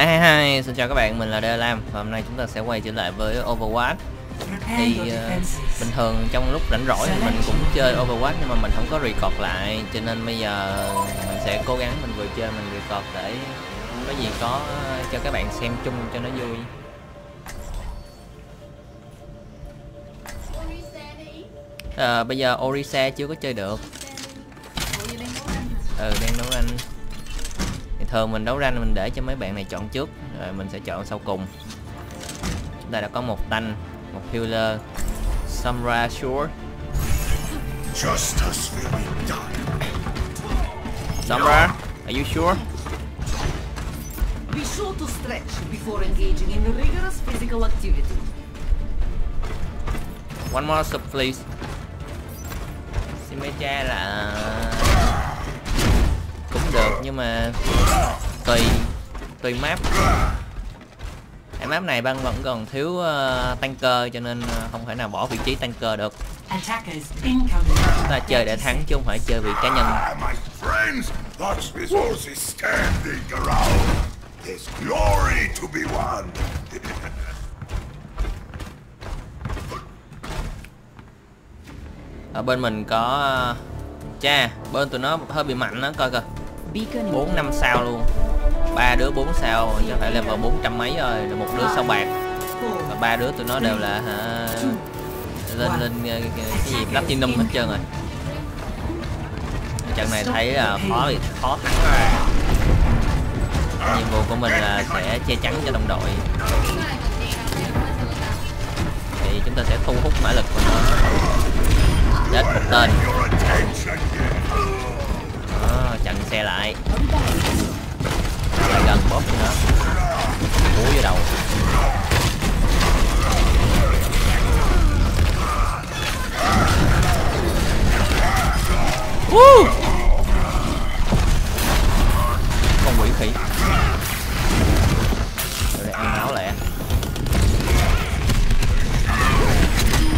Hi hi, xin chào các bạn, mình là Đê Lam. Và hôm nay chúng ta sẽ quay trở lại với Overwatch. Thì uh, bình thường trong lúc rảnh rỗi thì mình cũng chơi Overwatch nhưng mà mình không có record lại. Cho nên bây giờ mình sẽ cố gắng mình vừa chơi mình record để có gì có cho các bạn xem chung cho nó vui. À, Bây giờ Orisa chưa có chơi được. Ừ, đang đấu thì thường mình đấu ranh mình để cho mấy bạn này chọn trước rồi mình sẽ chọn sau cùng chúng ta đã có một tanh một healer Samra Sure. Samra, are you sure? Be sure to stretch before engaging in rigorous physical activity. One more sub please. Xin mấy cha là cũng được nhưng mà tùy tùy map. Cái map này băng vẫn còn thiếu uh, tanker cho nên uh, không thể nào bỏ vị trí tanker được. Chúng ta chơi để thắng chứ không phải chơi vì cá nhân. Ở bên mình có uh, cha bên tụi nó hơi bị mạnh đó coi coi bốn năm sao luôn. Ba đứa bốn sao chứ phải level bốn trăm mấy rồi một đứa sao bạc. Và ba đứa tụi nó đều là hả lên lên ờ, cái, gì platinum hết trơn rồi. Trận này thấy là khó thì khó thắng rồi. Nhiệm vụ của mình là sẽ che chắn cho đồng đội. Thì chúng ta sẽ thu hút mã lực của nó. Chết một tên xe lại. Lại gần bóp nữa. Cú vô đầu. Woo! con quỷ khỉ. Rồi ăn máu lẹ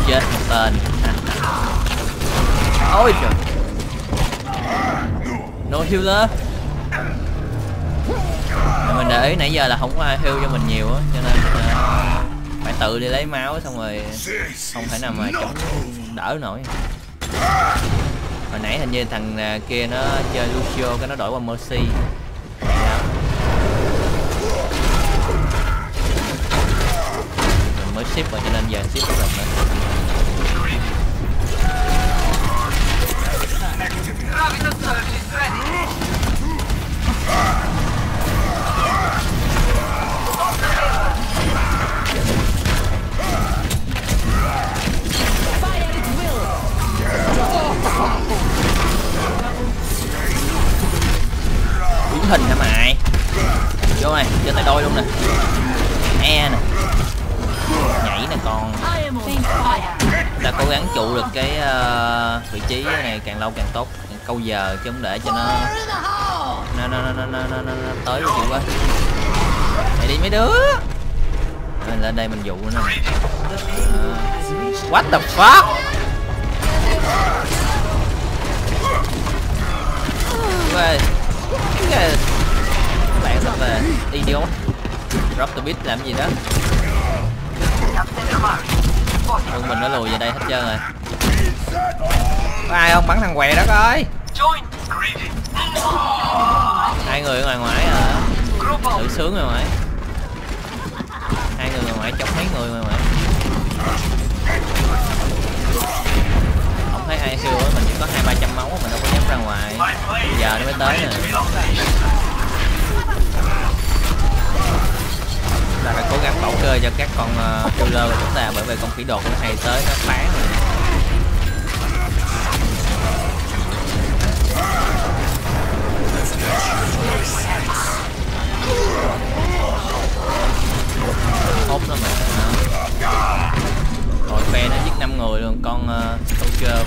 chết một tên. Ôi trời no healer Mà mình để ý nãy giờ là không có ai heal cho mình nhiều á cho nên uh, phải tự đi lấy máu xong rồi không thể nào mà chống đỡ nổi. Hồi nãy hình như thằng à, kia nó chơi Lucio cái nó đổi qua Mercy. Mình mới ship rồi cho nên giờ ship rồi nữa lâu càng tốt. Câu giờ chứ không để cho nó nó nó nó nó nó, nó, nó, nó tới chịu quá. Mày đi mấy đứa. Mình lên đây mình dụ nữa nè. Uh, what the fuck? Về cái bạn đi đâu idiot. Drop the beat làm gì đó. Quân mình nó lùi về đây hết trơn rồi. Có ai không bắn thằng què đó coi? Hai người ở ngoài ngoại à Tự sướng rồi ngoại Hai người ngoài ngoại chống mấy người ngoài ngoại Không thấy ai siêu mình chỉ có hai ba trăm máu mình đâu có dám ra ngoài. Giờ nó mới tới nè. Ta phải cố gắng bảo cơ cho các con uh, killer của chúng ta bởi vì con khỉ đột nó hay tới nó phá rồi hốt nó mà rồi phe nó giết năm người luôn con ờ, uh, soldier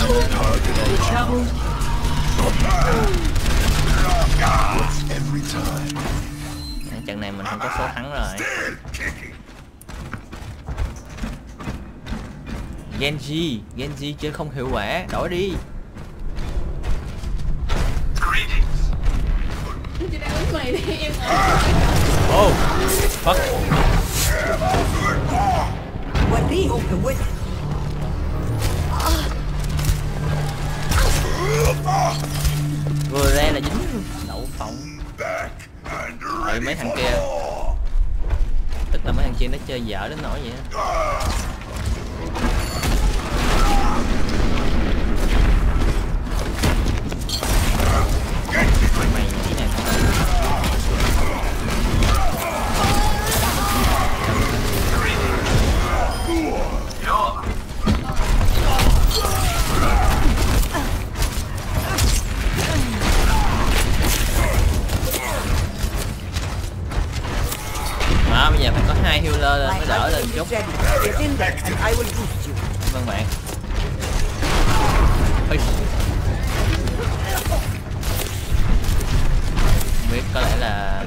trận này mình không có số thắng rồi. Genji Genji chơi không hiệu quả đổi đi. 過嚟添。好，fuck。When oh, they open with Vừa ra là dính đậu phộng Tại mấy thằng kia Tức là mấy thằng kia nó chơi dở đến nỗi vậy mày hai healer lên mới đỡ lên chút Cảm ơn vâng bạn Ây. không biết có lẽ là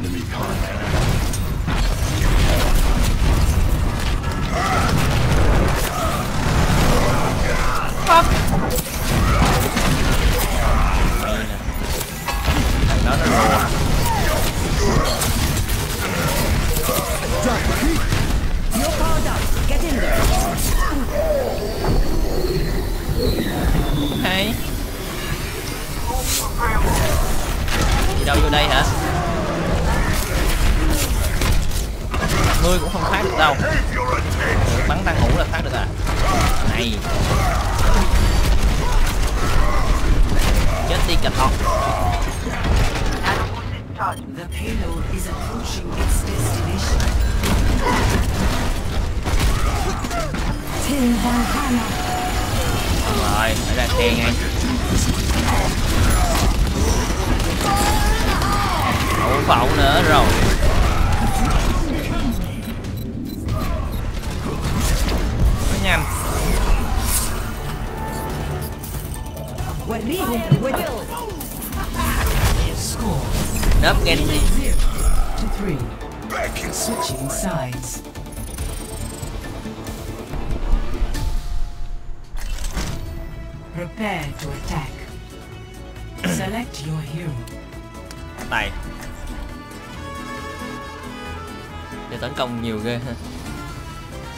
nhiều ghê ha.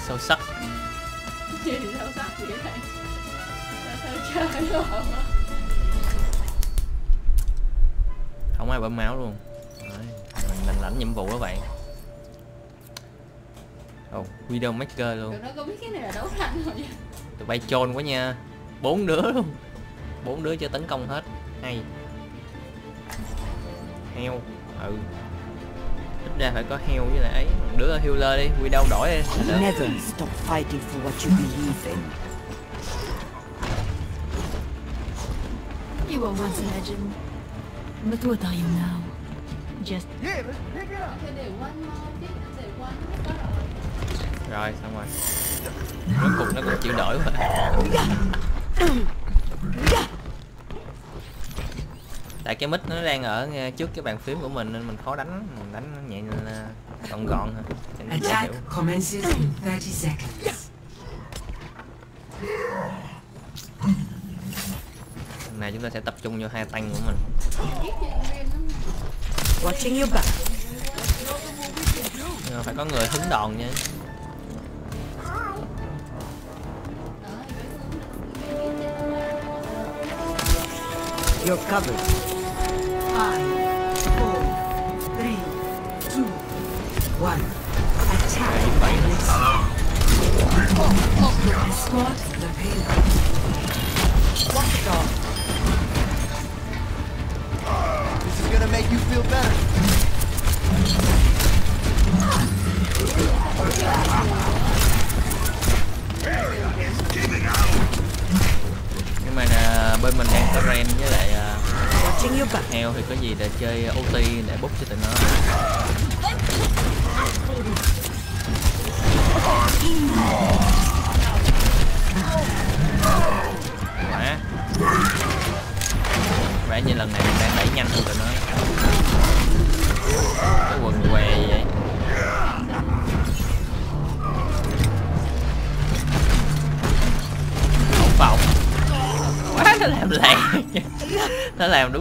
Sâu sắc. Gì sao sắc chơi luôn không ai bơm máu luôn. Đấy, mình, mình lãnh nhiệm vụ đó bạn. Ồ, video maker luôn. Tụi nó có biết cái này là đấu tranh không vậy tụi bay chôn quá nha. Bốn đứa luôn. Bốn đứa cho tấn công hết. Hay. Heo. Ừ ra phải có heo với lại ấy Một đứa healer đi video đổi đi là được. Never stop fighting for what you believe in. You were once a legend. But what are you now? Just thế để quanh mau chứ để quanh có rồi rồi xong rồi cuối cùng nó cũng chịu đổi quá tại cái mic nó đang ở trước cái bàn phím của mình nên mình khó đánh mình đánh nhẹ là gọn gọn thôi Attack hiểu commences in 30 seconds. lần này chúng ta sẽ tập trung vô hai tăng của mình Watching your back. mà phải có người hứng đòn nha You're covered. Five, four, three, two, one. Attack. Escort the payload.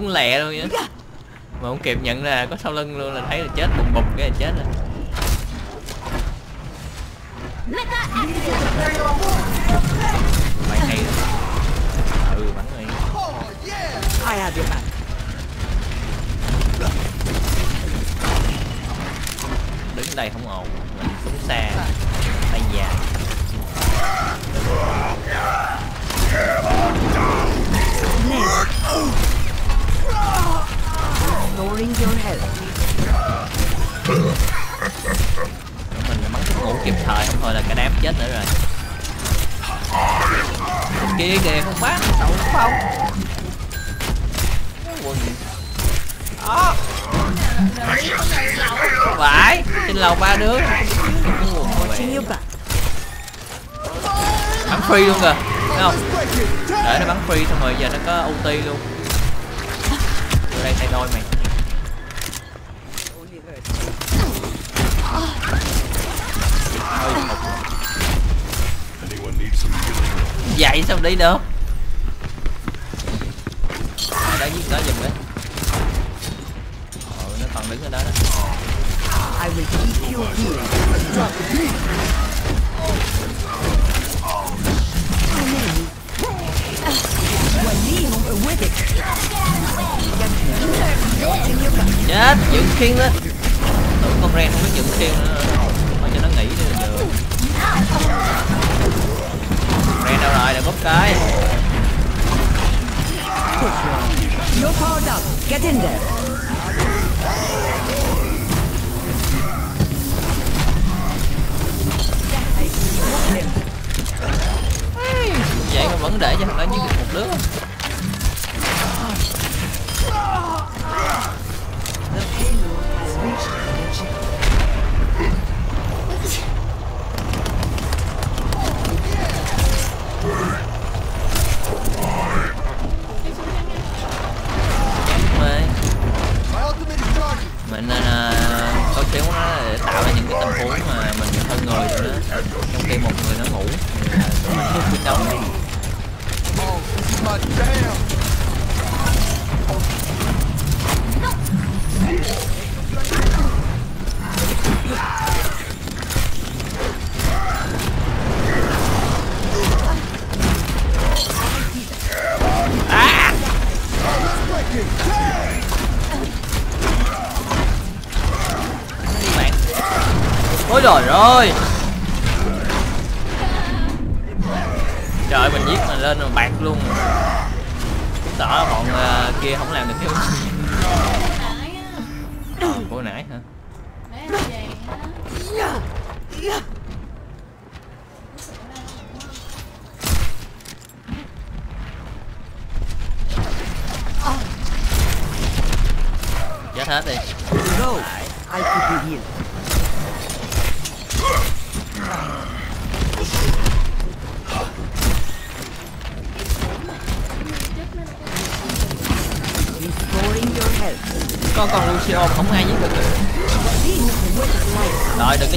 Lẹ luôn nhá mà không kịp nhận ra có sau lưng luôn là thấy là chết bùng bùng cái là chết rồi đó phải trên lầu ba đứa. Bắn free luôn kìa thấy không? Để nó bắn free xong rồi giờ nó có ulti luôn. Vô đây tay đôi mày. Ôi, vậy sao đi được Đã giết nó giùm đấy. Ờ nó còn đứng ở đó đó. I will keep you healing. chết dưỡng khiên lên tưởng con ren không biết dưỡng khiên nữa thôi cho nó nghỉ đi giờ. Ren đâu rồi? Để bóp cái You're powered up. Get in there. vậy mà vẫn để cho thằng đó giết một đứa mình nên uh, có xíu nó để tạo ra những cái tình huống mà mình hơn người nữa trong khi một người nó ngủ. Thì là tụi mình chiến đấu Oh, ôi rồi rồi trời ơi, mình giết mình lên mình bạc luôn. Chứng tỏ bọn uh, kia không làm được cái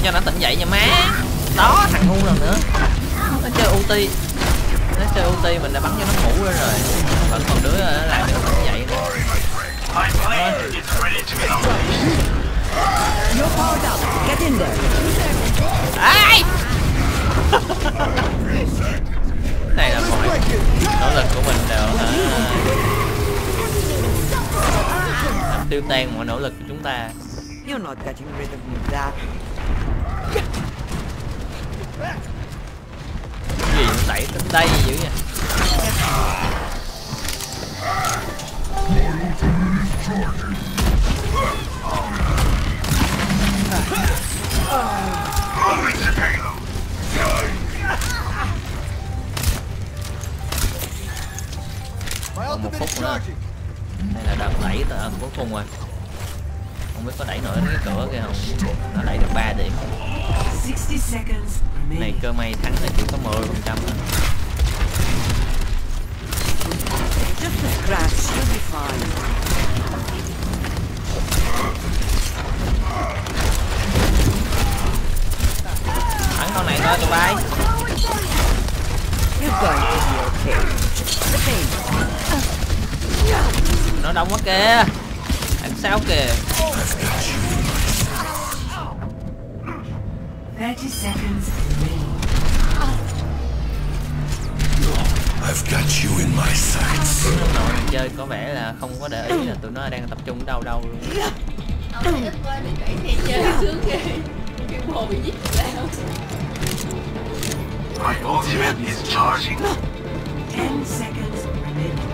cho nó tỉnh dậy nha má. Đó, thằng ngu lần nữa. Nó chơi ulti nó chơi ulti mình đã bắn cho nó ngủ rồi rồi. Vẫn còn đứa ờ, nó làm cho nó tỉnh dậy nữa ai? Này là mọi nỗ lực của mình đều hả làm tiêu tan mọi nỗ lực của chúng ta. You're not getting rid of me that. Cái gì nó đẩy đến đây dữ vậy? My Còn một phút nữa. đây là đợt đẩy tới cuối cùng rồi không biết có đẩy nổi cái cửa kia không? Nó đẩy được 3 điểm. 60 seconds này cơ may thắng là chỉ có 10 phần trăm thôi. Thắng con này thôi tụi bay. Nó đông quá kìa sao kìa 30 seconds remaining. I've got you in my sights. Chơi có vẻ là không có để ý là tụi nó đang tập trung đâu đâu luôn ông này ít qua thì đẩy thì chơi sướng ghê đồ bị giết sao My ultimate is charging. Ten seconds remaining.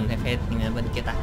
này bên phe mình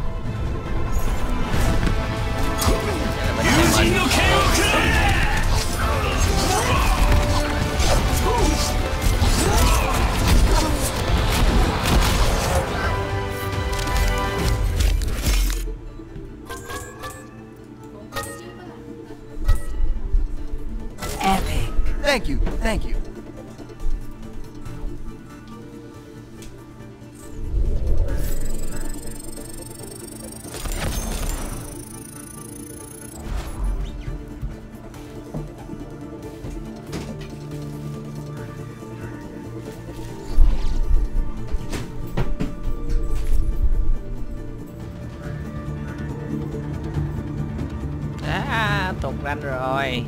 ranh rồi.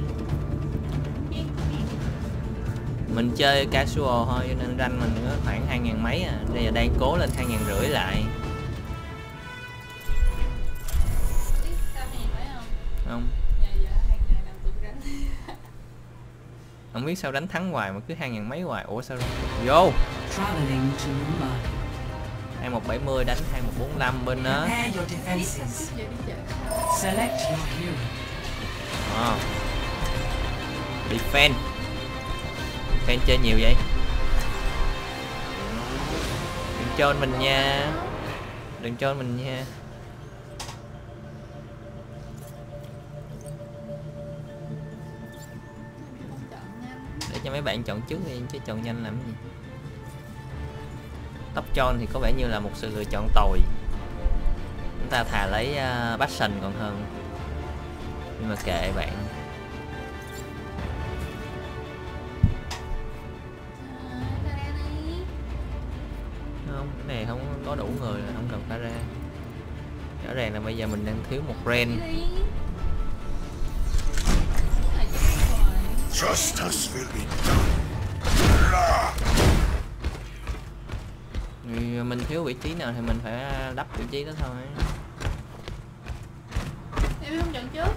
Mình chơi casual thôi cho nên ranh mình có khoảng hai ngàn mấy à. Bây giờ đang cố lên hai ngàn rưỡi lại. Không. Không biết sao đánh thắng hoài mà cứ hai ngàn mấy hoài. Ủa sao vô. Traveling to Mumbai. 2170 đánh 2145 bên đó Prepare đi defend defend chơi nhiều vậy? Đừng cho mình nha. Đừng cho mình nha. Để cho mấy bạn chọn trước đi chứ chọn nhanh làm gì? Tóc tròn thì có vẻ như là một sự lựa chọn tồi. Chúng ta thà lấy ờ, uh, passion còn hơn nhưng mà kệ bạn không cái này không có đủ người là không cần phải ra rõ ràng là bây giờ mình đang thiếu một ren. Justice will be done. mình thiếu vị trí nào thì mình phải đắp vị trí đó thôi em không chọn trước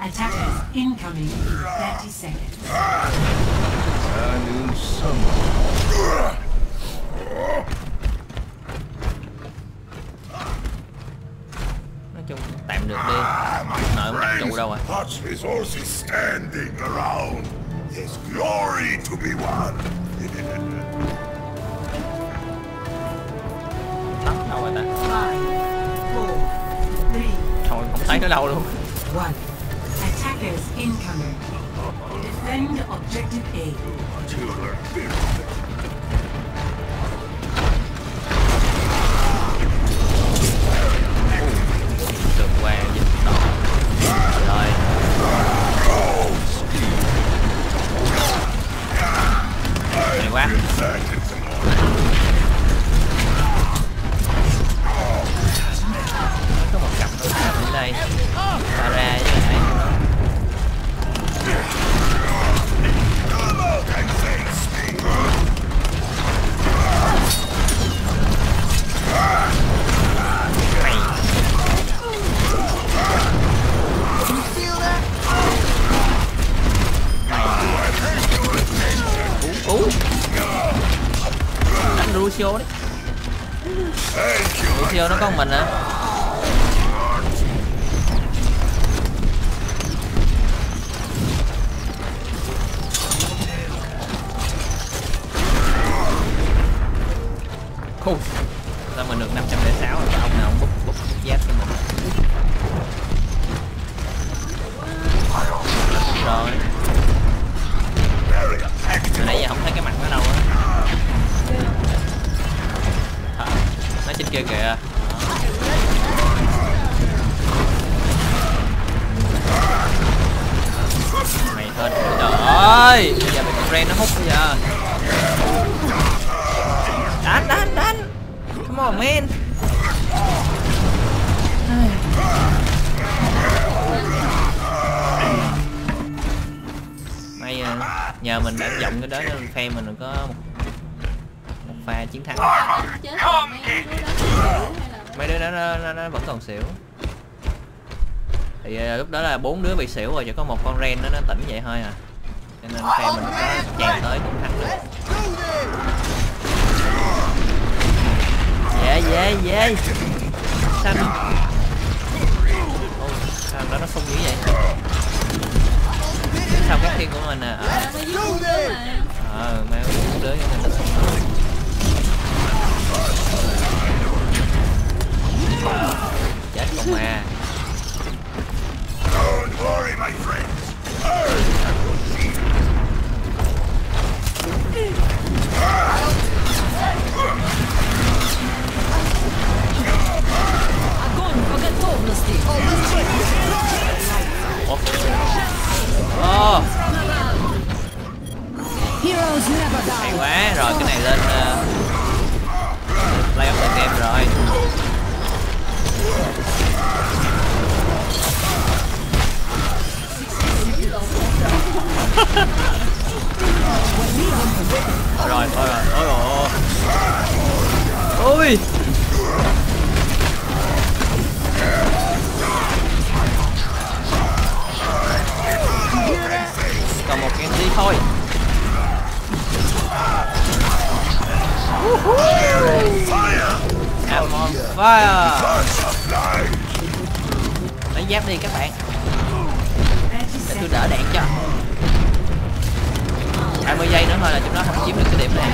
Attackers incoming in 30 seconds. And in summer. nói chung tạm được đi My Nội không đặt trụ đâu à Such resources standing around. There's glory to be won. tóc đâu rồi ta Five, four, three, thôi không thấy nó đâu luôn. Attackers incoming. Defend objective A. The plan is not. Die. Anywhere? Đánh Lucio đấy Lucio nó có một mình hả? Khu kia kìa. Mày hơn trời ơi bây giờ bị friend nó hút bây giờ đánh đánh đánh come on man. May ờ, nhờ mình đã vọng cái đó nên phe mình có một, pha chiến thắng. Chết rồi, mấy đứa đó nó, nó, nó vẫn còn xỉu. Thì à, lúc đó là bốn đứa bị xỉu rồi chỉ có một con ren nó nó tỉnh vậy thôi à. Cho nên phe mình có chèn tới cũng thắng được. Dễ dễ dễ. Sao nó sao đó nó không dữ vậy? Sao cái thiên của mình à? Ờ à, mấy bốn đứa cho nên nó chết con ma Don't worry, my friends. Ủa? Ồ Heroes never die. hay quá rồi cái này lên uh, play of the game rồi rồi thôi rồi ôi! Ôi ôi còn một cái gì thôi. I'm on fire giáp đi các bạn. Để tôi đỡ đạn cho. 20 giây nữa thôi là chúng nó không chiếm được cái điểm này.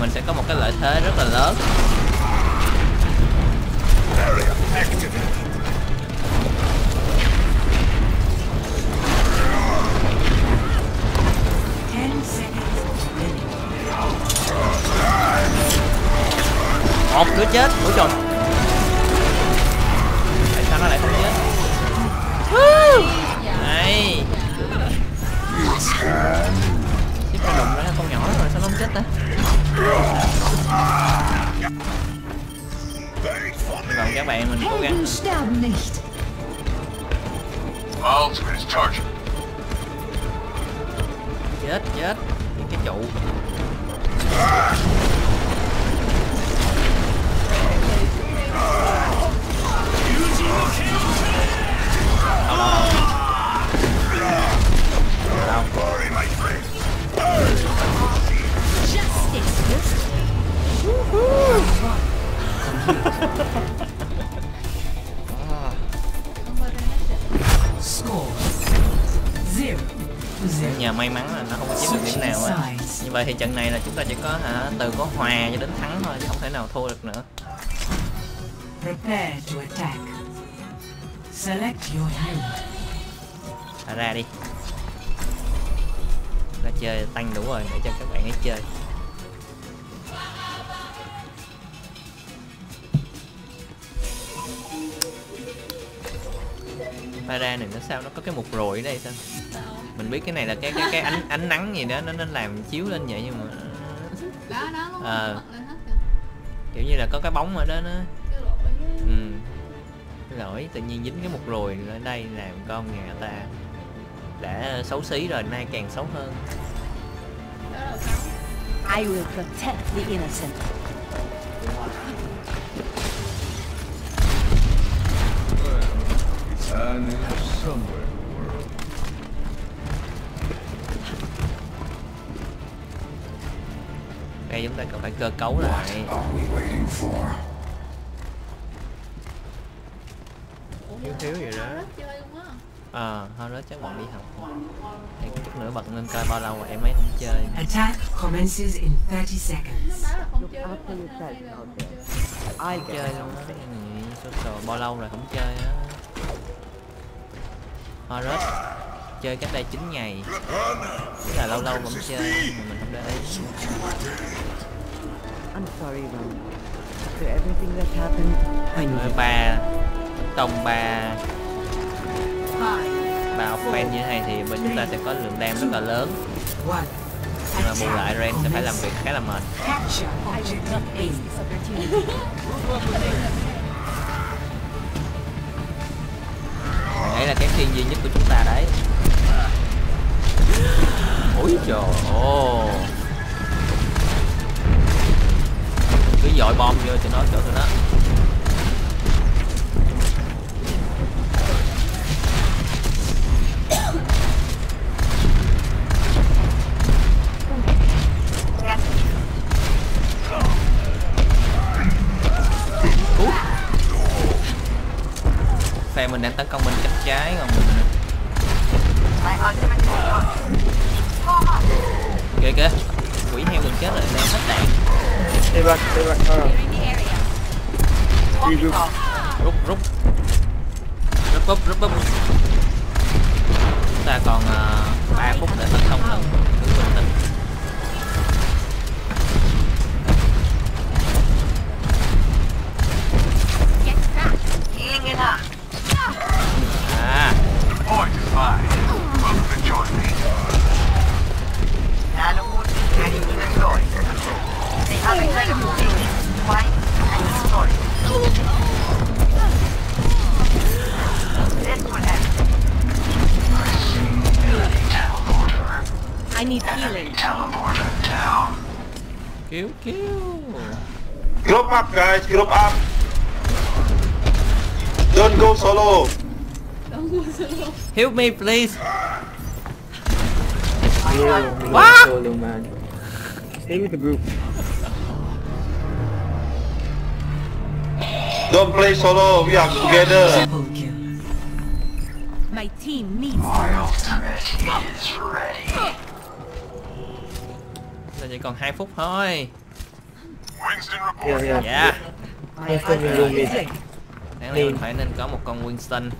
Mình sẽ có một cái lợi thế rất là lớn. Một đứa chết. Trận này là chúng ta chỉ có hả từ có hòa cho đến thắng thôi chứ không thể nào thua được nữa. Prepare to attack. Select your hero. Thả ra đi. Ra chơi tăng đủ rồi để cho các bạn ấy chơi. Para này nó sao? Nó có cái mục rùi ở đây sao mình biết cái này là cái cái cái ánh ánh nắng gì đó nó nó làm chiếu lên vậy nhưng mà đó đó nó Ờ. bật lên hết kìa kiểu như là có cái bóng ở đó nó cái lỗi á. ừ cái lỗi tự nhiên dính cái mục rùi ở đây làm con nhà ta đã xấu xí rồi nay càng xấu hơn đó là sáu I will protect the innocent. And somewhere đây chúng ta cần phải cơ cấu lại. Thiếu thiếu gì đó. Rất chơi luôn á. Ờ thôi đó chắc bọn đi học. Thì chút nữa bật lên coi bao lâu rồi em ấy không chơi. Attack commences in 30 nó seconds. ai chơi luôn á social bao lâu rồi không chơi á. Horus chơi cách đây 9 ngày. Tức là lâu lâu vẫn chơi mà mình không để ý. I'm sorry, Ron. After everything that happened, I needed ba tông ba Five, vào fan như thế này thì bên chúng ta sẽ có lượng đam rất là lớn. Nhưng mà bù lại Ren sẽ phải làm việc khá là mệt. Đấy là cái thiên duy nhất của chúng ta đấy trời ơi. Cứ dội bom vô cho nó cho tụi nó. Phe mình đang tấn công mình cánh trái còn mình kìa kìa quỷ heo gần chết rồi đang hết đạn Stay back, stay back. Hold on. Regroup. rút rút rút búp rút búp chúng ta còn uh, 3 phút để tấn công nữa cứ bình tĩnh à Point five. Move and join me. I need healing. cứu cứu Group up, guys. Group up. Don't go solo. help me please Yo, we What? got solo, man. Stay with the group. Don't play solo. We are together. My team needs My ultimate is ready. chỉ còn 2 phút thôi Winston Yeah, report. yeah. mid. đáng lẽ mình phải nên có một con Winston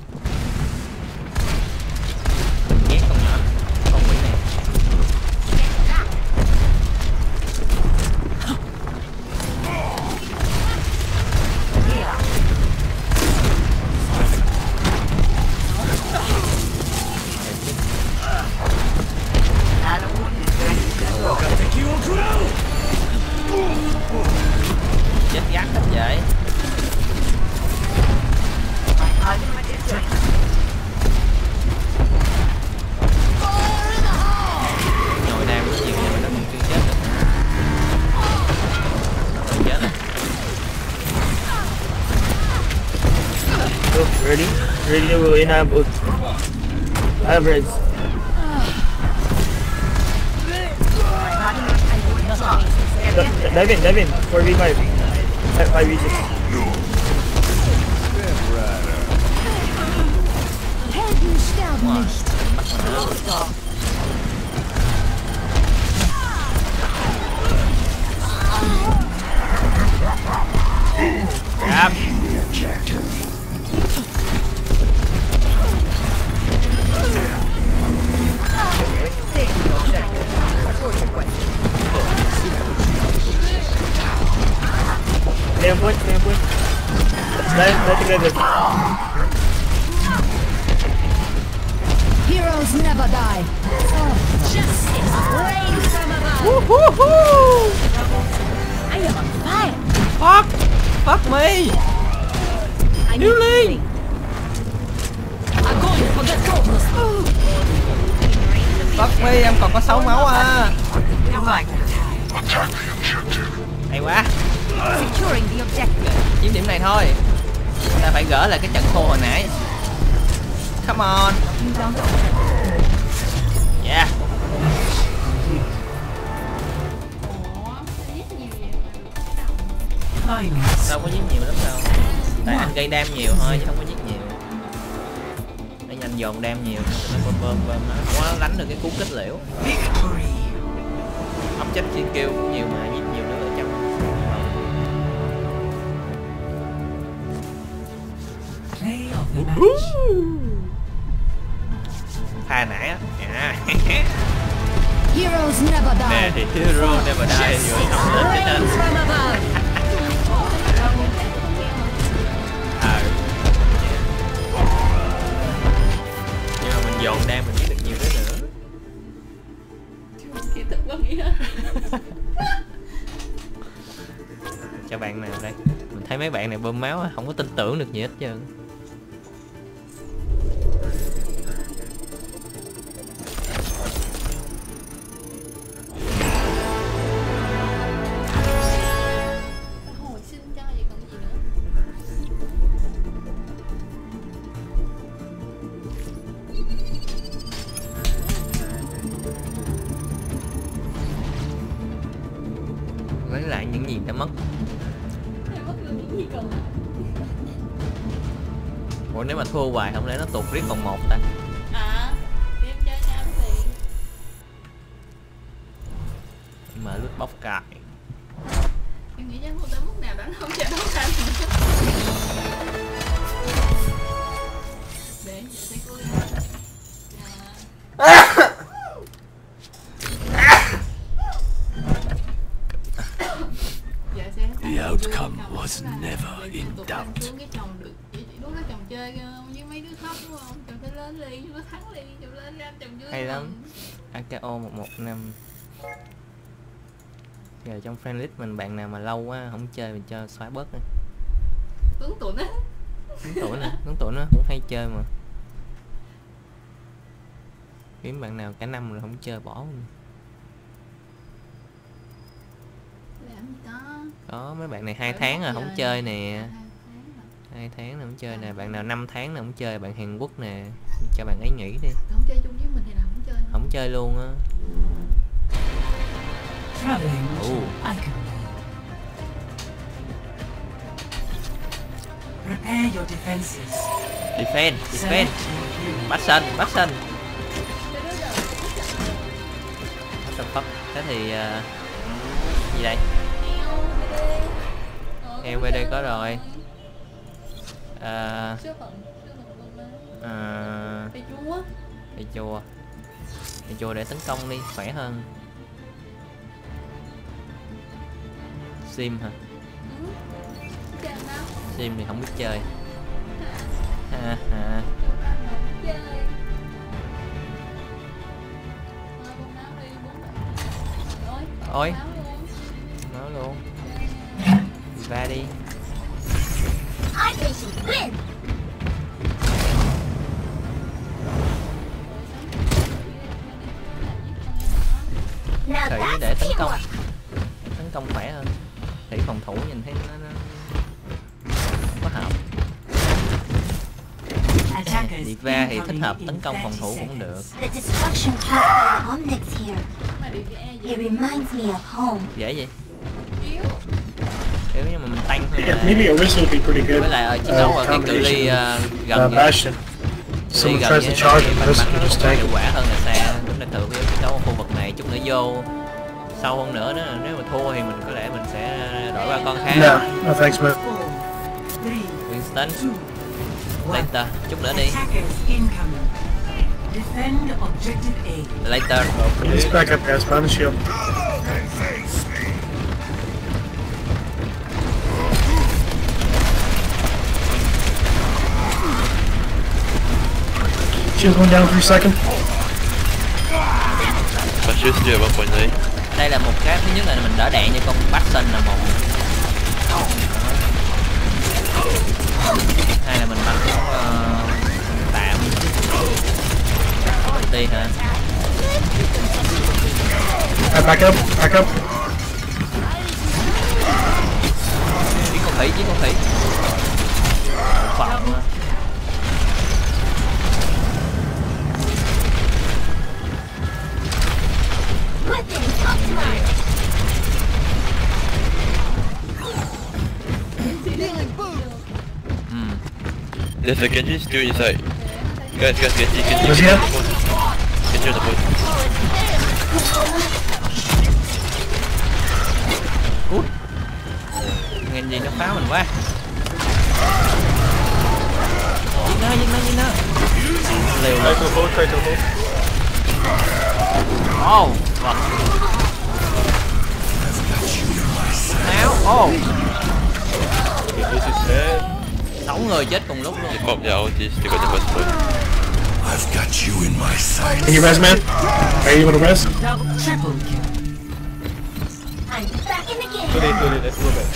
dive in, dive in. 4v5. 5v6. Hero never die, you're not à. Nhưng mà mình dồn đang mình biết được nhiều thế nữa. Kỳ thực quá nghĩa Cho bạn nào đây? Mình thấy mấy bạn này bơm máu không có tin tưởng được gì hết trơn. brick cộng 1 lắm. AKO 115 giờ trong friend list mình bạn nào mà lâu quá không chơi mình cho xóa bớt đi. Tuấn tụi nó Tuấn tuổi nè Tuấn tuổi nó cũng hay chơi mà. Kiếm bạn nào cả năm rồi không chơi bỏ luôn. làm gì có. Có mấy bạn này hai tháng rồi không chơi nè. hai tháng rồi. Không chơi nè bạn nào 5 tháng rồi không chơi bạn Hàn Quốc nè cho bạn ấy nghỉ đi. Không chơi chung với mình thì nào không chơi luôn á. Prepare your defenses. defend defend. bắt sân bắt sân. What the fuck? Thế thì ờ, gì đây? Heo VD có rồi. Ờ, số phận số phận chùa để tấn công đi, khỏe hơn Sim hả? Sim thì không biết chơi ha ha. Ôi. nó luôn. Nói va đi để tấn công. Tấn công khỏe hơn. Thủy phòng thủ nhìn thấy nó, nó không có hợp. Diva thì thích hợp tấn công phòng 30 thủ cũng được. Dễ gì Yếu. Nếu như mà mình tăng hơn Yeah, là maybe a whistle would be pretty good. với lại ở chiến đấu ở cái cự ly ờ, gần Uh, Someone gần tries to charge thì him, this can just hiệu it. quả hơn là xa. Chúng ta thử với chiến đấu ở khu vực này chút nữa vô sâu hơn nữa đó nếu mà thua thì mình có lẽ mình sẽ đổi qua con khác No, no thanks, man. Winston later chút nữa đi later Let's back up, guys. Found the shield. Shield's going down for a second. Chưa bắn point đấy. Đây là một cái thứ nhất là mình đỡ đạn cho con Bastion là một. Hai là mình bắn uh, tạm. Ty hả? Alright, back up, back up. chiến con khỉ. Chiến con khỉ Phật Ừm. There's a Genji still inside. Guys, guys, Genji, Genji. Where's he at? Genji on the point. cút nghe gì nó phá mình quá giết nó giết nó giết nó liều Try to hold, try to hold. Ô vật áo ô Okay, this is dead. sáu người chết cùng lúc luôn They pop their ulti, still got the first point. I've got you in my sights. Can you res, man? Are you able to res? Double, triple kill. I'm back in the game. Too late, too late, let's go back.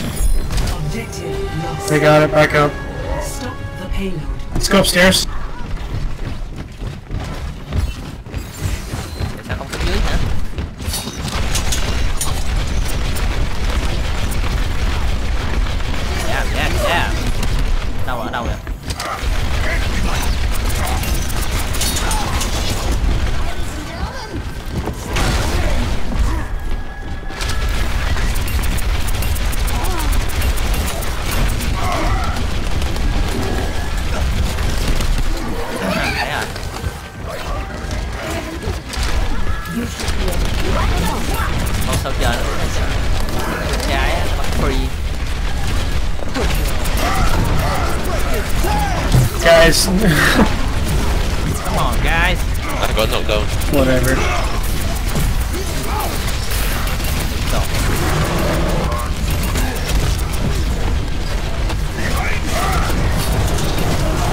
Objective lost. They got it. Back up. Stop the payload. Let's go upstairs. Guys. Come on guys I got knocked down. Whatever.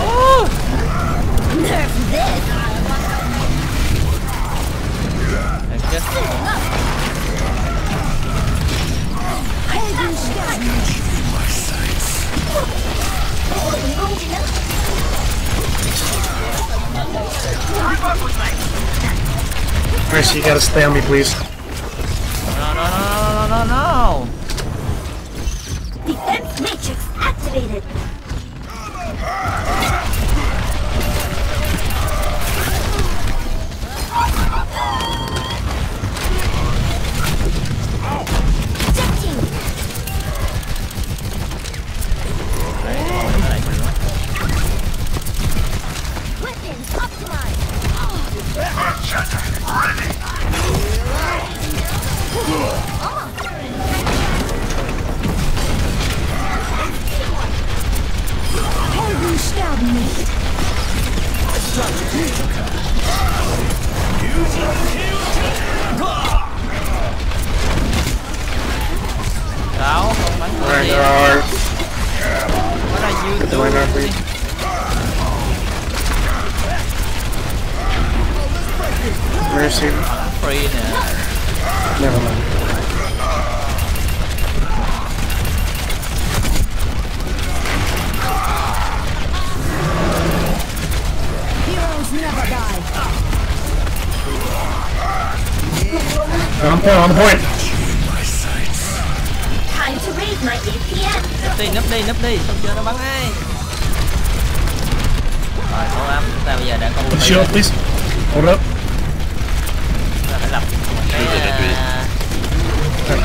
Oh. Được chứ Mercy, you gotta stay on me, please. No no no no no no no Defense matrix activated. Optimized. Helden sterben nicht. Sao không bắn người đi Rengar. What are you Rengar, doing please. Mercy. Free now. Never mind. Heroes never die. On point, on point. Time to raise my APM. Nấp đi nấp đi nấp đi Không cho nó bắn ai Rồi cố lắm Chúng ta bây giờ đã có ulti Shield, please. Hold up.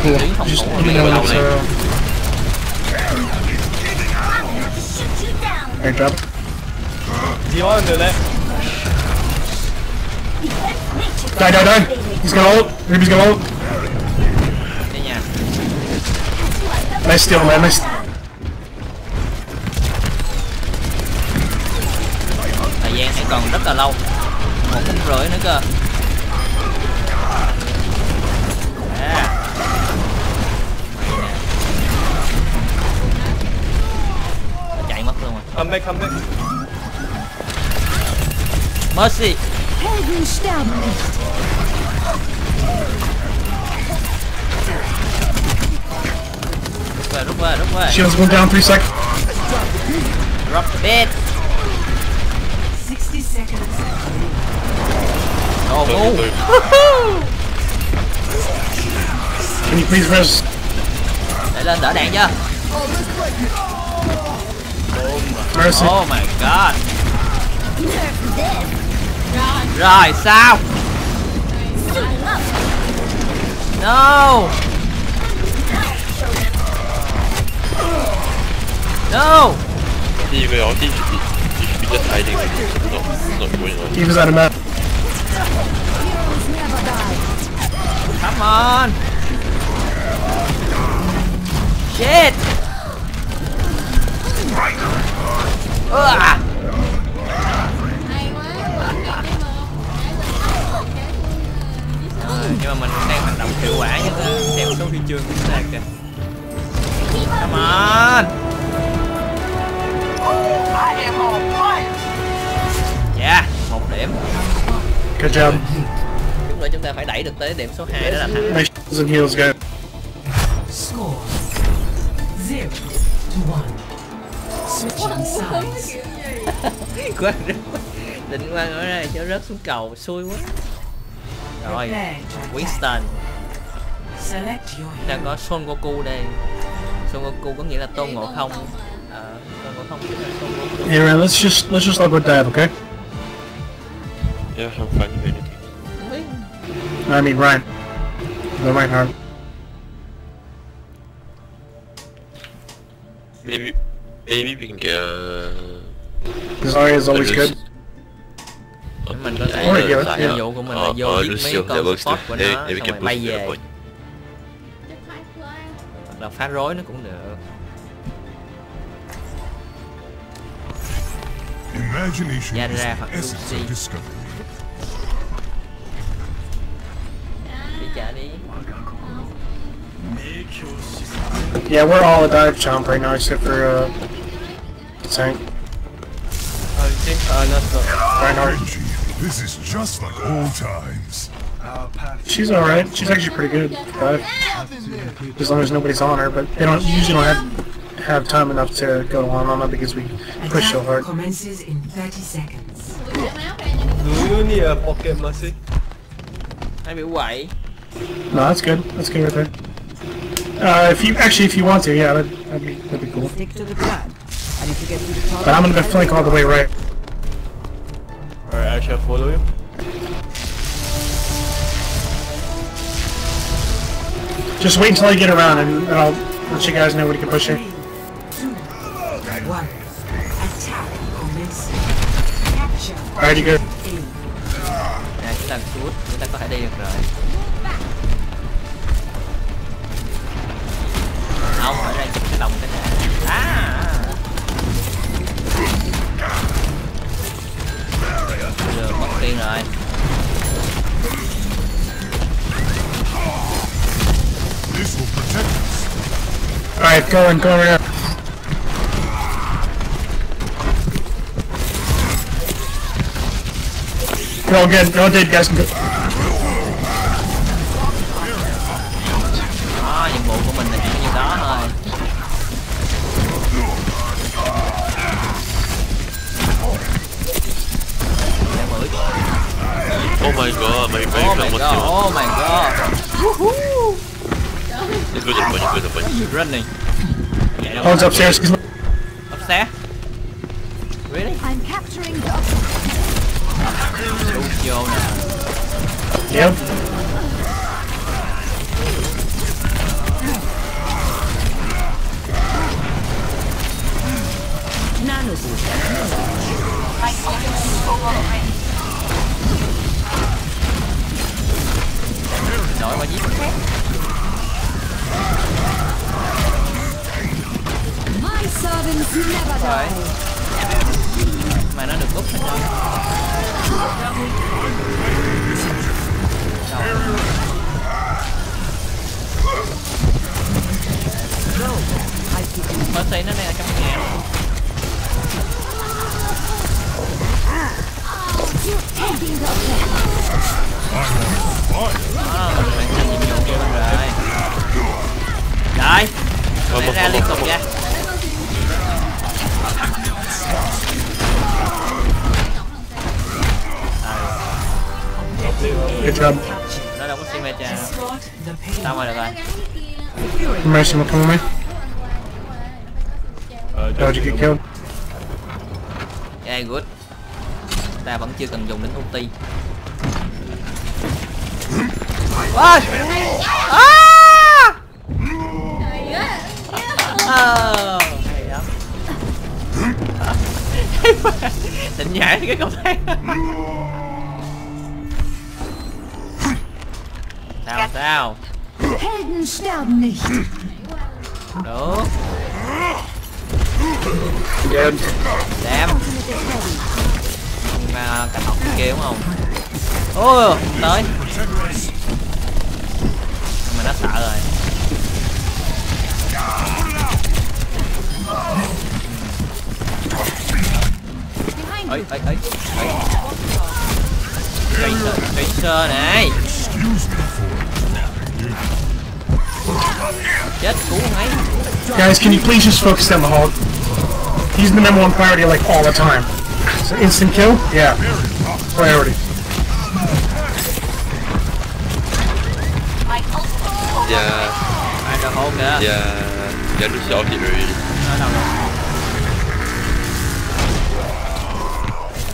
Cool. Just let me know when it's uh, I'm going to shoot you down. Alright, drop. Die, die, die. He's gonna ult. Ruby's gonna ult. Đây nha Nice steal, man. Nice. Thời gian hãy còn rất là lâu Một phút rưỡi nữa cơ back, come back. Mercy Helden sterben nicht. Rút về rút về rút về Shield's going down. Three seconds. Drop the bed 60 seconds. Đồ Close, ngu close. Can you please res? Để lên đỡ đạn chưa Mercy. Oh my god Rồi sao No No See, you got ulti, you should be, you should be just hiding, not, not going on. Keep us out of map. Come on Shit Ugh. Nhưng mà mình đang hành động hiệu quả nhất theo số huy chương của chúng ta kìa Come on Yeah, một điểm Good job. Lúc nữa chúng ta phải đẩy được tới điểm số 2 đó là thắng Nice shields and heals, guys. Score zero to one. Switching sides. quang rớt định quang ở đây cho rớt xuống cầu xui quá rồi. Winston hero. có Son Goku đây Son Goku có nghĩa là tôn ngộ không Ờ, tôn ngộ không chính là Son Goku Hey, Ryan, let's just let's just all go dive, okay? Yeah, I'm fine with anything. I mean Ryan. The Reinhardt. Maybe, maybe we can get. Arya is always good. mình có thể kìa, nhiệm kìa. vụ của mình là uh, vô uh, giết mấy Lucio, con too. của nó xong rồi bay the về hoặc là phá rối nó cũng được Imagination is the hoặc essence Lucy. of discovery. Yeah, we're all a dive chomp right now except for uh Tank. Reinhardt. This is just like old times. She's alright. She's actually pretty good. Dive. As long as nobody's on her, but they don't usually don't have have time enough to go on her because we push so Attack hard. commences in 30 seconds. Ui, giỡn áo ra nha đi I mean, why? No, that's good. That's good right there. Uh, if you actually, if you want to, yeah, that'd, that'd be that'd be cool. Stick to the plan. And if you get to the top, But I'm gonna flank all the way right. Alright, I shall follow you. Just wait until I get around, and, and I'll let you guys know when you can push her. One. Attack commencing. Capture. Alright, you good? nè chúng ta chúng ta có thể đi được rồi không ở đây cái đồng cái này à giờ mất tiên rồi This will protect us. Alright, go in, go right now. Go again, no dead guys can go. My god, my my Oh my friend god, wants oh my god to. Let's go to the point, let's go to the point. Running Vậy đâu One's upstairs. He's Upstairs Really? I'm capturing the Đúng vô nè Yep. nano boost. Nội mà giết khác My servants never Rồi. Die. Mà nó được úp hết rồi. Mercy nó đang ở trong nhà. Taking the Đó, mình hoàn thành nhiệm vụ của mình rồi Rồi Lấy ra liên tục ra Good job. Nó đâu có Escort the payload. Xong rồi được rồi Mercy, will come with me. Oh, did you get killed? Yeah, good Ta vẫn chưa cần dùng đến ulti Ôi! À! Ờ, hay lắm Định nhảy cái cầu thang Sao sao Helden sterben nicht. Được Dead. Đem mà cạch học kia đúng không ôi tới sợ rồi ấy ấy ấy Guys, can you please just focus down the hog? He's the number one priority like all the time. So instant kill? Yeah. Priority. Yeah, ai ra hôn kìa yeah. Yeah, lose your ulti already. ở đâu rồi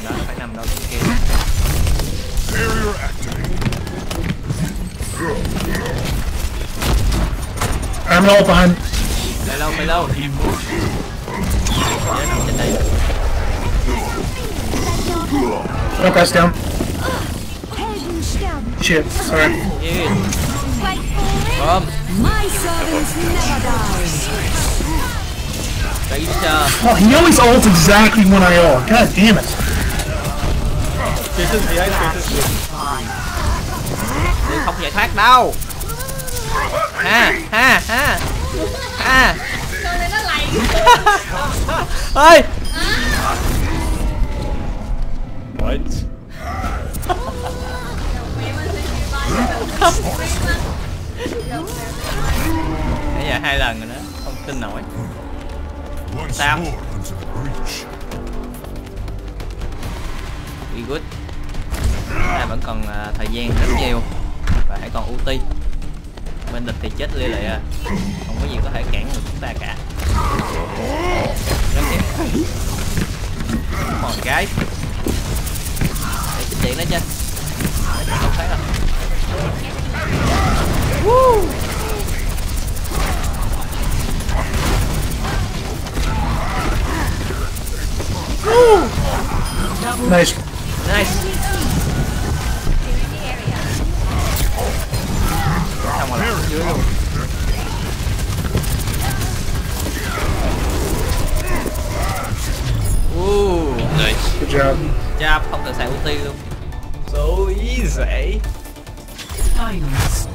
đó nó phải nằm đâu trên kia Barrier activated. I'm all behind. Phải lâu phải lâu Nhớ nằm trên đây No guys down. Helden sterben. Shit, sorry. Yeah. Bom My servants never die. Tí Oh, he always ults exactly when I ult. God damn it. Đi không giải thoát đâu Ha ha ha. Ha. Sao này nó lầy ơi Nãy hai lần rồi đó Không tin nổi. Sao? We good. Ta vẫn còn à, thời gian rất nhiều Và hãy còn ulti Bên địch thì chết lia lịa. À. Không có gì có thể cản được chúng ta cả. Rất đẹp. On guys. Để chích điện lên trên Không thấy đâu Nice. Nice Xong rồi dưới luôn Ooh, Nice. Good job. job không cần xài ulti luôn So easy Final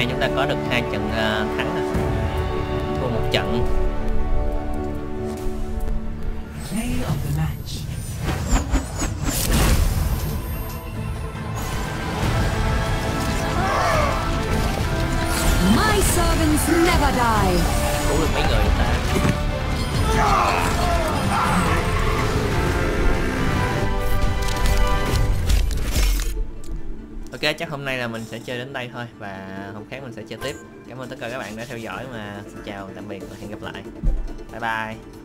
nay chúng ta có được hai trận à, thắng. Thua một trận chắc hôm nay là mình sẽ chơi đến đây thôi và hôm khác mình sẽ chơi tiếp. Cảm ơn tất cả các bạn đã theo dõi mà xin chào, tạm biệt và hẹn gặp lại. Bye bye.